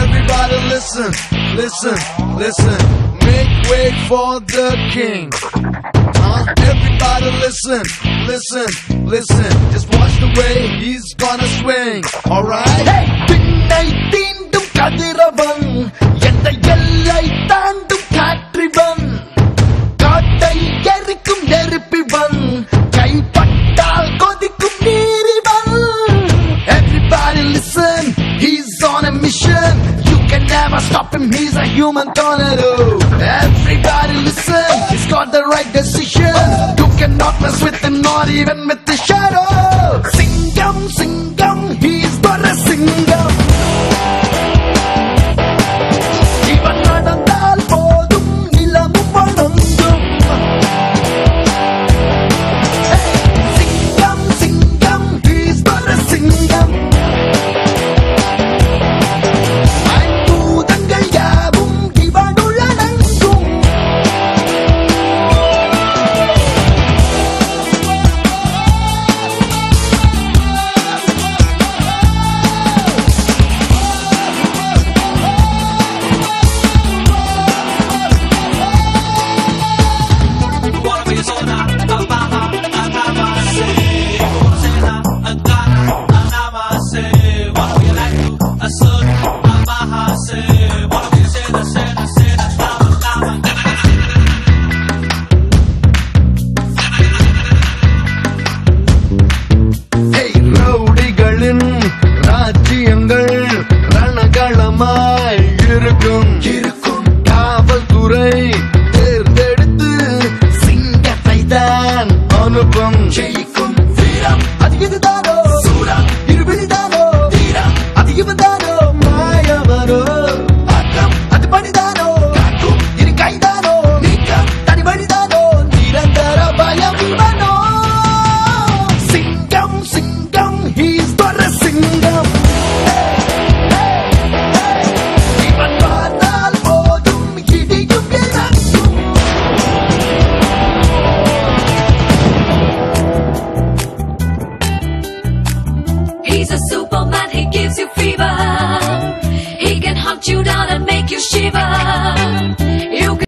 Everybody listen, listen, listen. Make way for the king. Huh? Everybody listen, listen, listen. Just watch the way he's gonna swing. Alright? Hey! He's on a mission. You can never stop him, he's a human tornado Everybody listen, he's got the right decision. You cannot mess with him, not even with the shadow Anupam చెయ్యకు వీరం. అది